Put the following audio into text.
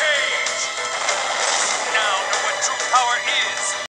King.